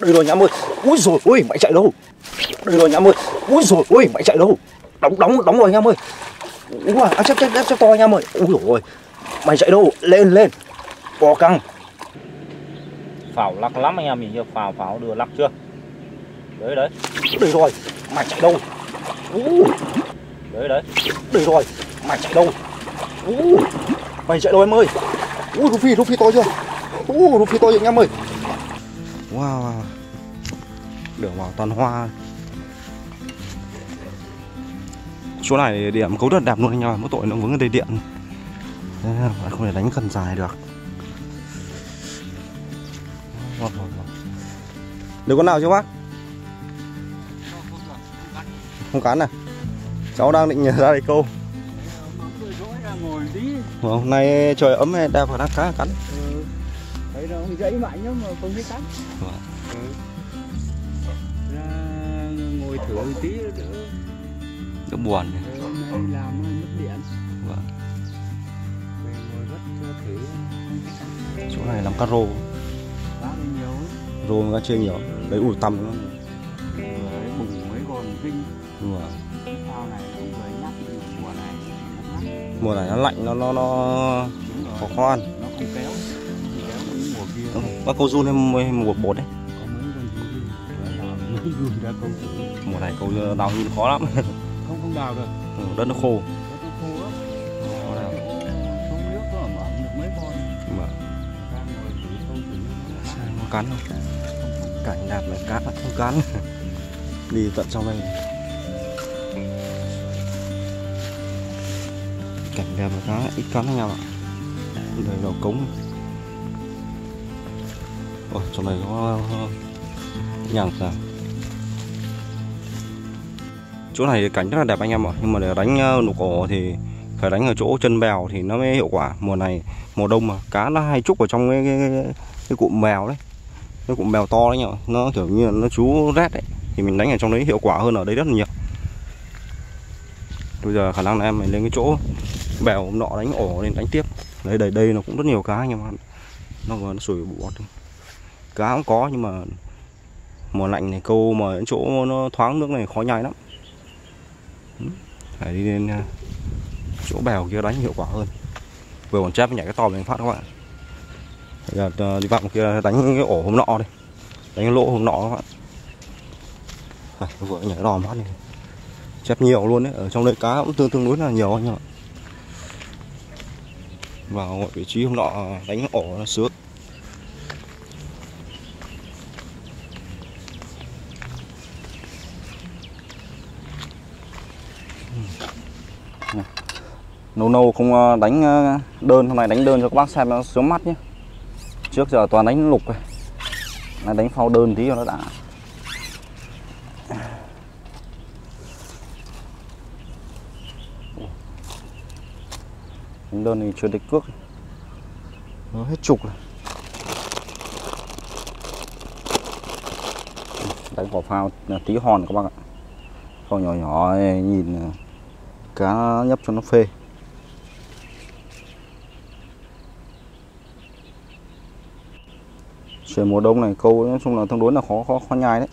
Đây rồi nhắm ơi Úi rồi ôi mày chạy đâu? Đây rồi nhắm ơi Úi rồi ôi mày chạy đâu? Đóng đóng đóng rồi nhắm ơi Úi à, à chép chép chép, to nhắm ơi Úi rồi Mày chạy đâu? Lên lên. Bò căng. Pháo lắc lắm anh em nhìn chưa pháo pháo đưa lắc chưa? Đấy đấy. Đây rồi Mày chạy đâu? Úi đấy đấy. Đây rồi Mày chạy đâu? Úi Mày chạy đâu em ơi? Úi Rufi Rufi to chưa? Úi Rufi to chưa anh em ơi Wow Đường vào toàn hoa. Chỗ này điểm cấu rất đẹp luôn anh em Mỗi tội nó vướng cái dây điện. Là không thể đánh cần dài được. Được con nào chưa bác? Không cắn à? Cháu đang định ra đây câu. Hôm nay trời ấm hay đa phần đang cá cắn thấy nó gãy mạnh lắm mà không thấy cắn Vâng. ra ngồi thử tí nữa Đỡ buồn. Ờ, hôm nay làm mất điện. Vâng. về ngồi cho thử. Chỗ này làm cá rô. Rô cá chê nhiều. Đấy ủi tầm nó Đấy, bùng mấy con kinh. Vâng. sao này không người nhắc mùa này Mùa này nó lạnh nó nó nó đúng rồi. khó khó ăn. Nó không kéo Bác câu run hay mùa bột đấy. Mùa này câu đào run khó lắm. Không không đào được. Ừ, Đất nó khô. Cắn không? Cảnh đẹp này cá không cắn. Đi tận trong đây. Cảnh đẹp mà cá ít cắn em ạ Đây đầu cống Ôi chỗ này có nhằng sao à? Chỗ này cảnh rất là đẹp anh em ạ. Nhưng mà để đánh ờ, nụ cổ thì phải đánh ở chỗ chân bèo thì nó mới hiệu quả. Mùa này, mùa đông mà cá nó hay trúc ở trong cái, cái, cái, cái cụm bèo đấy. Cái cụm bèo to đấy nhở. Nó kiểu như là nó chú rét đấy. Thì mình đánh ở trong đấy hiệu quả hơn ở đây rất là nhiều. Bây giờ khả năng là em mình lên cái chỗ bèo nọ đánh ổ lên đánh tiếp. Đấy đây đây nó cũng rất nhiều cá nhưng mà nó còn nó sủi bọt cá cũng có nhưng mà mùa lạnh này câu mà những chỗ nó thoáng nước này khó nhai lắm. Ừ, phải đi lên à, chỗ bèo kia đánh hiệu quả hơn. Vừa còn chép nhảy cái to mình phát các bạn Bây giờ à, đi vào kia đánh cái ổ hôm nọ đi. Đánh cái lỗ hôm nọ các bạn. Phải, vừa nhảy đò phát này chép nhiều luôn đấy ở trong đây cá cũng tương tương đối là nhiều anh ạ. Vào vị trí hôm nọ à, đánh ổ nó sướng. Nâu nâu không ờ, đánh ờ, đơn, hôm nay đánh đơn cho các bác xem nó sướng mắt nhé trước giờ toàn đánh lục này đánh phao đơn tí cho nó đã. Đánh đơn thì chưa địch cước. Nó hết trục rồi. Đánh quả phao ờ, tí hòn các bác ạ. Phao nhỏ nhỏ nhìn cá nhấp cho nó phê. Trời mùa đông này câu nói chung là tương đối là khó khó khó nhai đấy.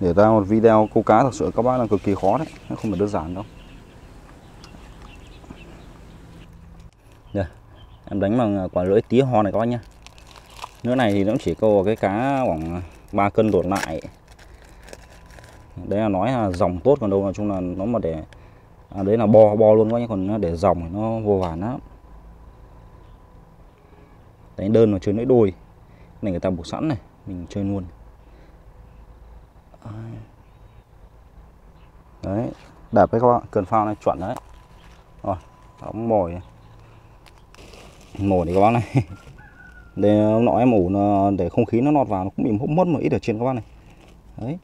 Để ra một video câu cá thật sự các bác là cực kỳ khó đấy không phải đơn giản đâu. Đây, em đánh bằng à, quả lưỡi tí ho này các bác nhá. Nữa này thì nó chỉ câu cái cá khoảng à, 3 cân đột lại. Đấy là nói là dòng tốt còn đâu nói chung là nó mà để à, đấy là bo bo luôn các bác còn để dòng thì nó vô vàn lắm. Đánh đơn mà chưa lưỡi đôi này người ta buộc sẵn này mình chơi luôn. Đấy. Đẹp đấy các bạn cần phao này chuẩn đấy. Rồi đóng mồi mồi thì các bác này. Để nọ em ủ nó để không khí nó nọt vào nó cũng bị hút mất một ít ở trên các bác này. Đấy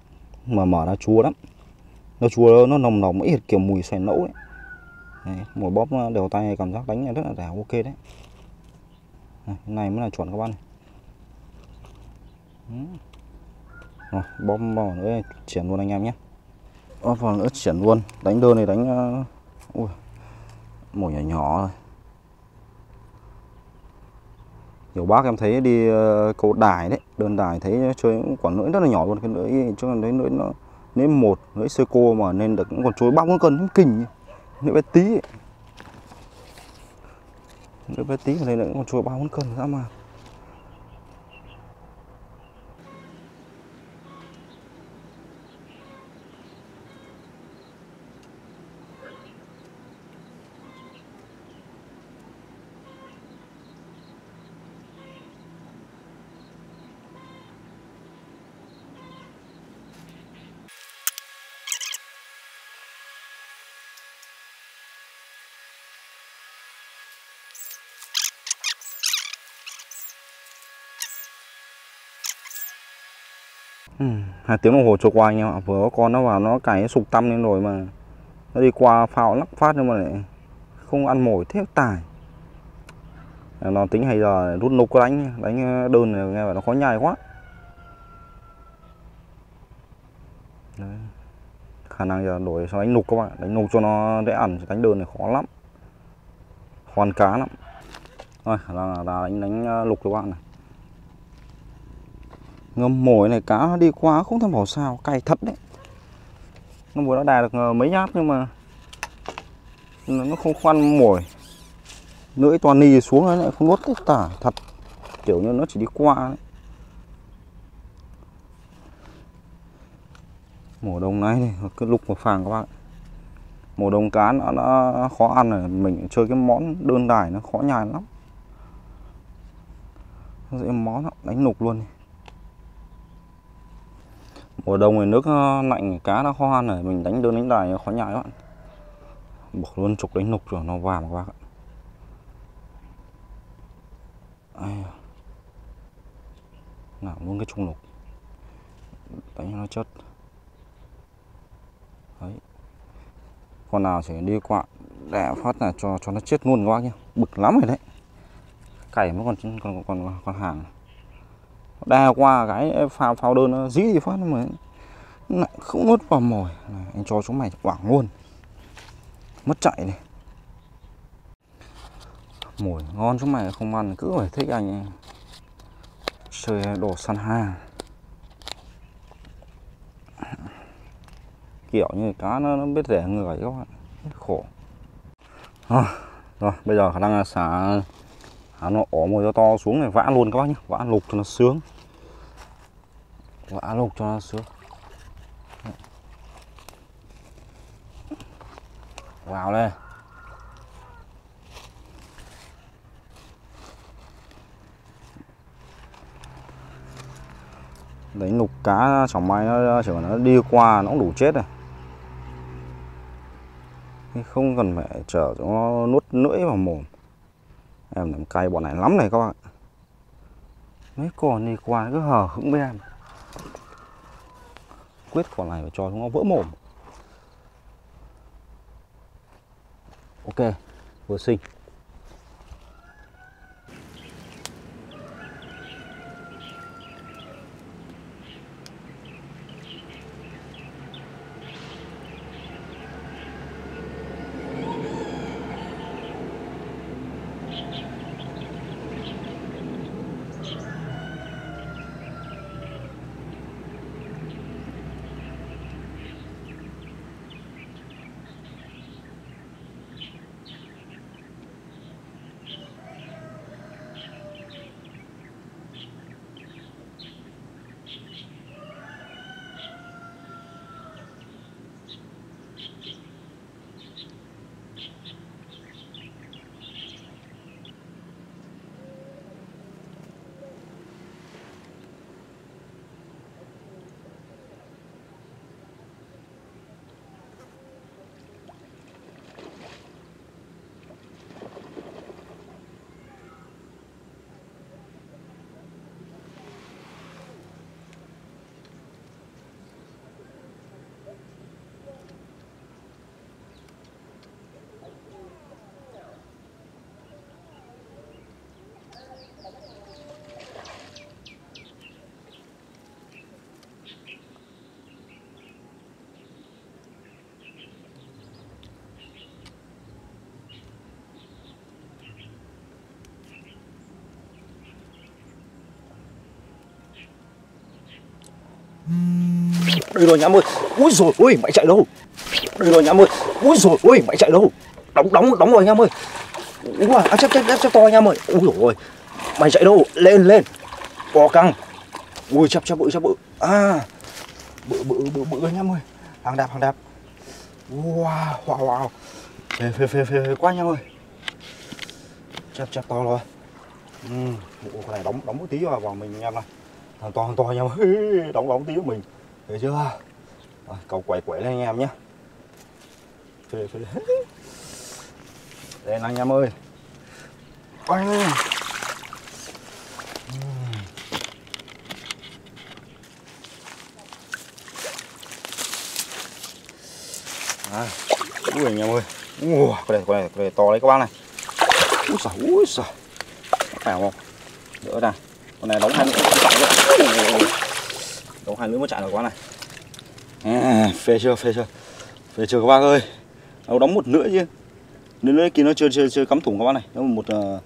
mà mở ra chua lắm. Nó chua nó nồng nồng ít kiểu mùi xoài nẫu đấy đấy, bóp ờ, đều tay cảm giác đánh rất là đảo ok đấy. Này, này mới là chuẩn các bạn này rồi bom vào nữa triển luôn anh em nhé. Bom vào nữa triển luôn. Đánh đơn này đánh uh, ui mồi nhỏ nhỏ rồi. Nhiều bác em thấy đi ờ, câu đài đấy đơn đài thấy chơi cũng quả lưỡi rất là nhỏ luôn. Cái lưỡi chứ còn đấy lưỡi nó nếu một lưỡi sơ cô mà nên được cũng còn chối ba bốn cân kinh lưỡi bé tí lưỡi bé tí mà đây là cũng còn chối ba con cân ra mà Ừ, hai tiếng đồng hồ trôi qua anh em ạ. Vừa có con nó vào nó cày sục tăm lên rồi mà. Nó đi qua phao lắc phát nhưng mà lại không ăn mồi thế tài. Nó tính hay giờ rút nục có đánh đánh ờ, đơn này nghe bảo nó khó nhai quá. Đấy. khả năng giờ đổi sang đánh nục các bạn đánh nục cho nó dễ ẩn, đánh đơn này khó lắm. Hoàn cá lắm. Thôi khả năng là đánh đánh ờ, lục các bạn này ngâm mồi này cá nó đi qua không thèm bảo sao cay thật đấy. Nó vừa nó đà được ờ, mấy nhát nhưng mà nó không khoan mồi. Lưỡi toàn nì xuống nó lại không nuốt cái tả thật. Kiểu như nó chỉ đi qua đấy. mùa đông này cứ lục một phàng các bạn. Mùa đông cá nó, nó khó ăn rồi mình chơi cái món đơn đài nó khó nhai lắm. Nó dễ món lắm, đánh nục luôn này mùa đông thì nước ờ, lạnh cá nó khó ăn rồi, mình đánh đơn đánh đài nó khó nhại các bạn bỏ luôn trục đánh nục rồi, nó vàng mà các bác ạ nào luôn cái trung lục đánh nó chất. Đấy. Con nào chỉ đi qua đẻ phát là cho cho nó chết luôn các bác nhá bực lắm rồi đấy. Cày mới còn còn còn còn hàng đa qua cái phao phao đơn nó dí thì phát mà lại không nuốt vào mồi. Này, anh cho chúng mày quảng luôn mất chạy này. Mồi ngon chúng mày không ăn cứ phải thích anh chơi đồ săn ha. Kiểu như cá nó, nó biết rẻ người các bạn. Khổ. À, rồi bây giờ khả năng là xả à, nó ổ mồi to to xuống này vã luôn các bác nhé vã lục cho nó sướng. Vã lục cho nó sướng. Vào đây. Đánh lục cá chẳng mai nó chỉ nó đi qua nó cũng đủ chết rồi không cần phải chở cho nó nuốt lưỡi vào mồm em làm cay bọn này lắm này các bạn. Mấy con đi qua cứ hờ hững với em. Quyết con này phải cho chúng nó vỡ mồm. Ok, vừa sinh. Đây rồi nhám ơi Úi rồi ôi mày chạy đâu? Đây rồi nhám ơi Úi rồi ôi mày chạy đâu? Đóng đóng đóng rồi nhám ơi ui à chép chép chép chấp to nhám ơi Úi rồi mày chạy đâu? Lên lên. Bò căng. Ui chép chép bự chép bự. À bự bự bự bự nhám ơi hàng đạp hàng đạp. Wow wow wow. Phê phê phê phê, phê quá nhám ơi Chép chép to rồi. Ừ cái này đóng đóng một tí vào vào mình em này thằng to thằng to nhau đóng đóng tí của mình thấy chưa? Rồi, cầu quẩy quẩy lên anh em nhé. Phê phê lên anh em ơi. Oanh lên. À, ui anh em ơi. Ủa, cái này, cái này, cái này to đấy các bác này. Úi giời, úi giời. Phải không? Đỡ này Con này đóng hai lưỡi mới chạy nữa Đóng hai lưỡi mới chạy được quá này. À, à, à, Phê chưa, phê chưa. Phê chưa các bác ơi. Nó đóng một nửa chứ. Nửa lưỡi kia nó chưa, chưa, chưa cắm thủng các bác này. Nó một, ờ,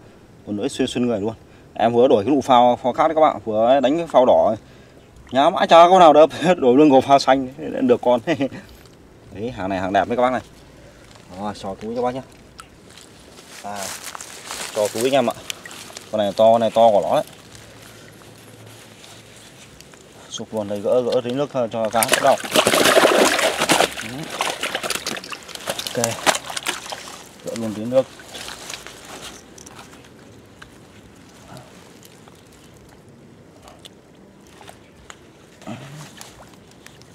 một nửa xuyên xuyên người luôn. Em vừa đổi cái nụ phao, phao khác đấy các bạn. Vừa đánh cái phao đỏ Nhá mãi chả con nào đập Đổi luôn gồm phao xanh Được con. Đấy, hàng này hàng đẹp đấy các bác này. Rồi, xò túi cho bác nhé à, Xò túi anh em ạ. Con này to, con này to của nó đấy. Sụp buồn này gỡ gỡ tí nước cho cá. Bắt đầu. Ok. Gỡ luôn tí nước.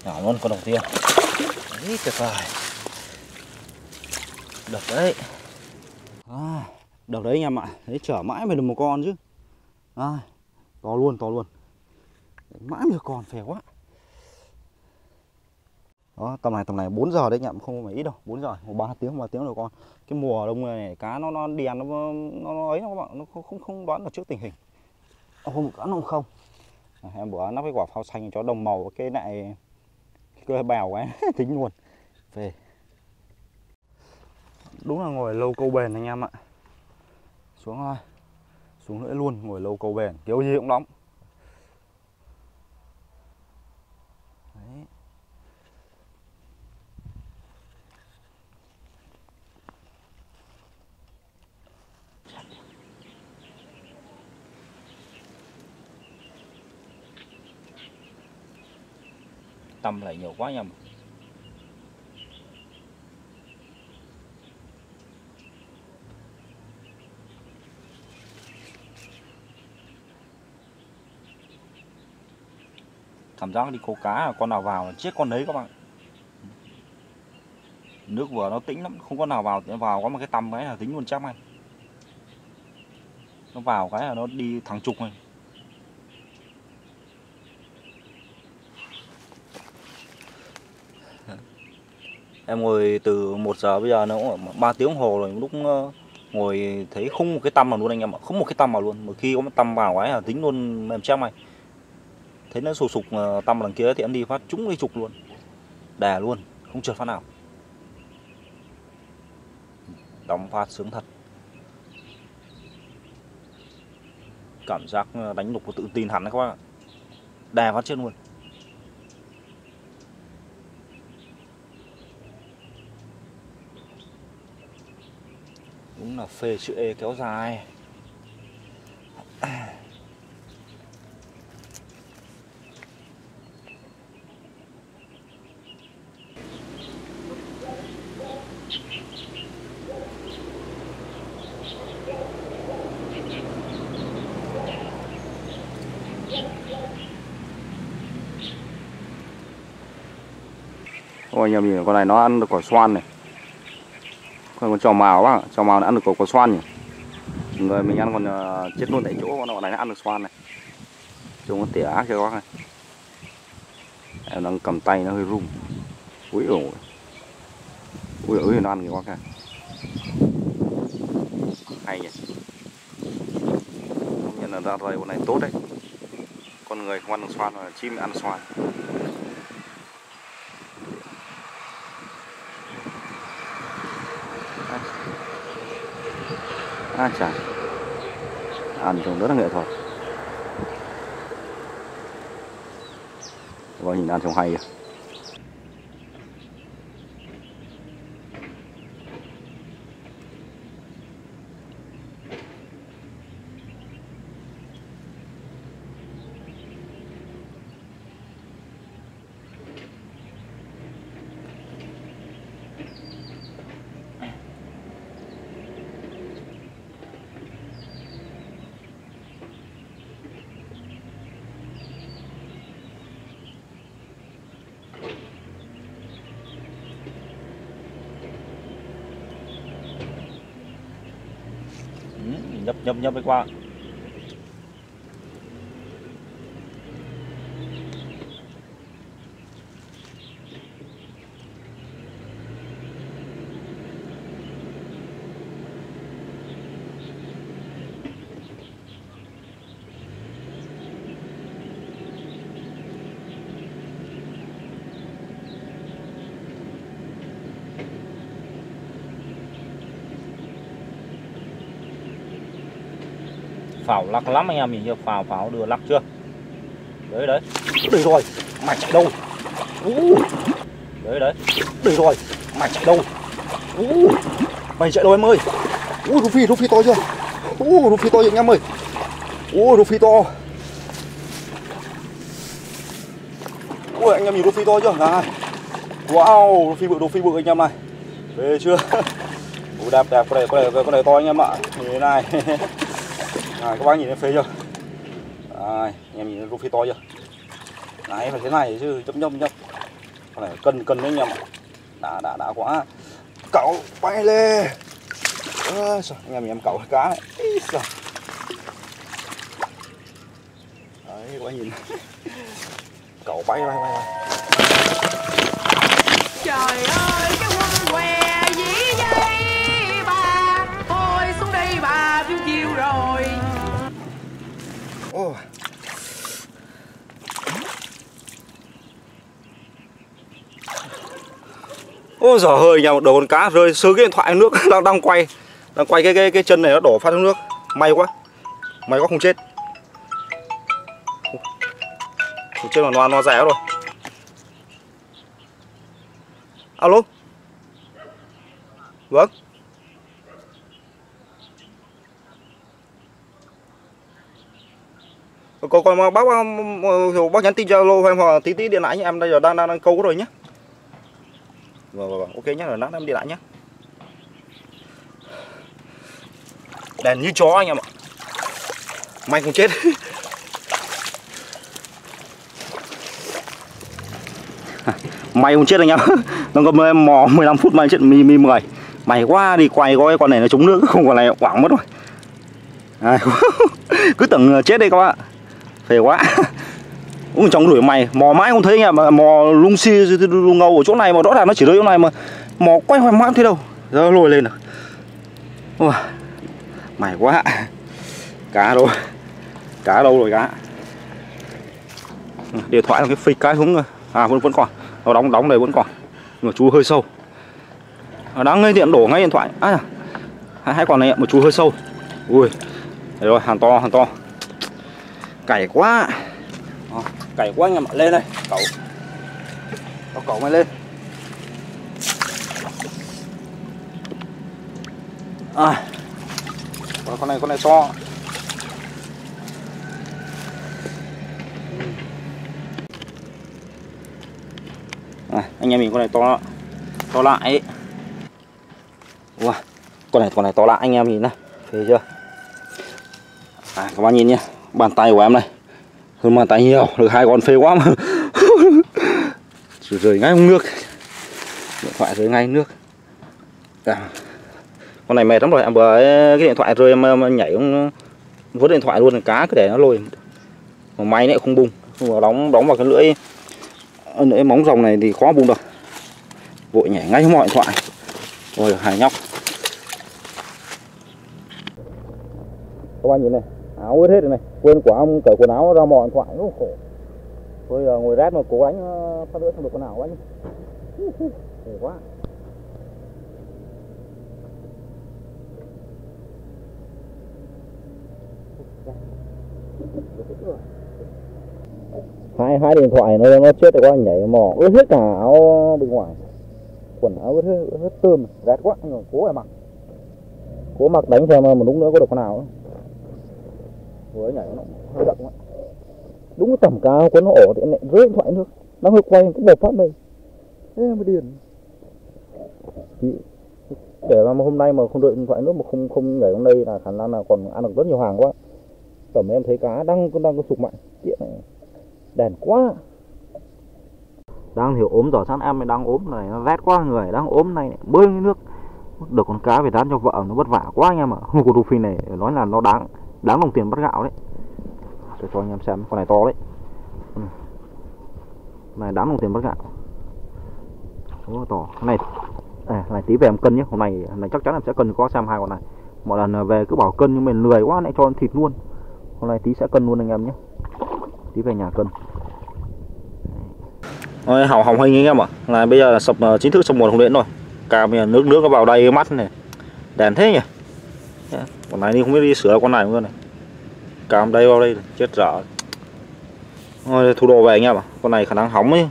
Nhỏ luôn con đầu tiên Đấy, tuyệt vời. Được đấy. À, Được đấy anh em ạ. Đấy chở mãi mới được một con chứ. À, To luôn to luôn. Mãi mới được phè quá. Đó tầm này tầm này 4 giờ đấy nhậm không phải ít đâu 4 giờ một ba tiếng ba tiếng rồi con. Cái mùa đông này cá nó nó đèn nó nó, nó ấy nó các bạn nó không không không đoán được trước tình hình. Hôm cá nó không à, em bữa nắp cái quả phao xanh cho đồng màu cái lại cơ bèo quá tính luôn. Về đúng là ngồi lâu câu bền anh em ạ. Xuống thôi xuống nữa luôn ngồi lâu câu bền kiểu gì cũng đóng. Tâm lại nhiều quá nha mà. Cảm giác đi câu cá là con nào vào là chết con đấy các bạn. Nước vừa nó tĩnh lắm, Không có nào vào vào có một cái tầm cái là tính luôn chắc anh Nó vào cái là nó đi thẳng trục này. Em ngồi từ 1 giờ bây giờ nó cũng 3 tiếng hồ rồi, lúc ờ, ngồi thấy không một cái tăm nào luôn anh em ạ, Không một cái tăm nào luôn. Một khi có một tăm vào ấy là tính luôn em chắc mày Thấy nó sụp sụp tâm tăm đằng kia thì em đi phát trúng cái trục luôn. Đè luôn, Không trượt phát nào. Đóng phát sướng thật. Cảm giác ờ, đánh lục có tự tin hẳn đấy các bác ạ. Đè phát chết luôn. Đúng là phê chữ E kéo dài. Ôi anh em nhìn con này nó ăn được quả xoan này. Còn con trò màu bác trò màu nó ăn được quả, quả xoan nhỉ? Người mình ăn còn uh, ờ, chết luôn tại chỗ con này nó ăn được xoan này. Trông nó tỉa ác cho bác này. Em đang cầm tay nó hơi rung Úi ôi. Ui ôi nó ăn kìa bác này. Hay nhỉ? Công nhận là ra rầy con này tốt đấy. Con người không ăn được xoan mà chim ăn xoan. À chà. À, ăn trông rất là nghệ thuật. Vâng nhìn ăn trông hay kìa. Nhấp nhấp đi qua pháo lắc lắm anh em nhìn chưa pháo pháo đưa lắc chưa? Đấy đấy. Đây rồi. Mày chạy đâu? Uh. đấy đấy. Đây rồi. Mày chạy đâu? Uh. mày chạy đâu em ơi? Ui rú phi, rú phi to chưa? Ui rú phi to anh em ơi. Ui rú phi to. Ui anh em nhìn rú phi to chưa? Này. Wow, rú phi bự, rú phi bự anh em này. Về chưa? Ui đẹp đẹp, con này, con này, con này to anh em ạ. Nhìn thế này Này các bác nhìn thấy phê chưa? Đấy, anh em nhìn thấy phê to chưa? Đấy, phải thế này chứ, chấm nhâm nhâm Con này cân cân đấy anh em Đã, đã, đã quá. Cậu bay lên à, giời, anh em nhìn em cậu cá này. Ý. Đấy các bác nhìn. Cậu bay bay bay bay. Trời ơi! Ôi giời hơi nhà một đầu con cá rơi sướng cái điện thoại nước đang đang quay. Đang quay cái cái cái chân này nó đổ phát xuống nước. May quá. May quá không chết. Không chết mà nó nó rẻ rồi. Alo. Vâng. Còn còn bác bác, bác nhắn tin Zalo em hoặc tí tí điện lại nhé em đây giờ đang đang, đang câu rồi nhé rồi, rồi, rồi. ok nhé, rồi lát em đi lại nhé. Đèn như chó anh em ạ. May không chết. May không chết anh em. Nó có em mò 15 phút may chết mi mi 10. Mày quá đi quay coi con này nó trúng nước không còn này quảng mất rồi. Cứ tưởng ờ, chết đây các bạn phê quá cũng trong đuổi mày. Mò mãi không thấy nha mà mò lung xi lung ngầu ở chỗ này mà rõ ràng nó chỉ rơi chỗ này mà mò quay hoài mãi thế đâu. Giờ lôi lên rồi mày quá. Cá đâu? Cá đâu rồi cá? Ừ, điện thoại là cái phịch cái xuống rồi à vẫn vẫn còn. Nó đóng đóng đây vẫn còn. Nhưng mà chú hơi sâu. À, đang ngay điện đổ ngay điện thoại. À, hai, hai con này một chú hơi sâu. Ui Đấy rồi hàng to hàng to. Cày quá cày quá anh em ạ lên đây. Cậu. Cậu cậu mày lên. À. Con con này con này to. À, anh em mình con này to to lại. Ấy. Wow, con này con này to lại anh em nhìn này thấy chưa? À, các bạn nhìn nhé bàn tay của em này hơn mà tay nhiều được hai con phê quá mà. Rơi ngay nước. Điện thoại rơi ngay nước. À. con này mệt lắm rồi à, em vừa cái điện thoại rơi em, em nhảy cũng vớt điện thoại luôn cá cứ để nó lôi. Mà máy lại không bung không vào đóng đóng vào cái lưỡi. Lưỡi móng rồng này thì khó bung được vội nhảy ngay trong mọi điện thoại. Rồi hài nhóc. Các bạn nhìn này áo ướt hết rồi này. Quên quả ông cởi quần áo ra mò điện thoại nó khổ. Thôi giờ ngồi rét mà cố đánh ờ, phát nữa không được con nào anh. khổ quá. Hai hai điện thoại nó nó chết rồi quá nhảy mò ướt hết cả áo bên ngoài. Quần áo ướt hết, ướt hết tươm rét quá anh cố phải mặc. Cố mặc đánh xem mà một lúc nữa có được con nào nữa vừa nhảy nó hơi động quá đúng cái tầm cao của nó ổ thì lại rơi điện thoại nước. Nó hơi quay cái bột phát đây. Thế mới điền. Thì để mà hôm nay mà không đợi điện thoại nữa mà không không nhảy hôm đây là khả năng là còn ăn được rất nhiều hàng quá. Tầm em thấy cá đang đang có sụp mạnh. Tiện này. Đèn quá. Đang hiểu ốm giỏ sẵn em đang ốm này, nó rét quá, người đang ốm này bơi nước. Được con cá về bán cho vợ, nó vất vả quá anh em ạ. Con rô phi này, nói là nó đáng đáng đồng tiền bắt gạo đấy. Để cho anh em xem con này to đấy. Con này đáng đồng tiền bắt gạo. Đúng là to. Con này à, này tí về em cân nhé. Hôm nay hôm nay chắc chắn em sẽ cân có xem hai con này. Mọi lần về cứ bảo cân nhưng mình lười quá lại cho thịt luôn. Hôm nay tí sẽ cân luôn anh em nhé. Tí về nhà cân. Ôi, hỏng hỏng hình anh em ạ. Là bây giờ là sập ờ, chính thức sập nguồn không điện rồi. Cà nước nước nó vào đây mắt này. Đèn thế nhỉ? Con này đi không biết đi sửa con này không cơ này. Cam đây vào đây chết dở. Thôi thu đồ về anh em ạ. Con này khả năng hỏng ấy.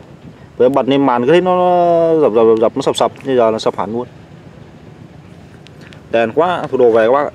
Với bật lên màn cái nó dập dập dập, dập nó sập sập. Bây giờ nó sập hẳn luôn. Đèn quá thu đồ về các bác ạ.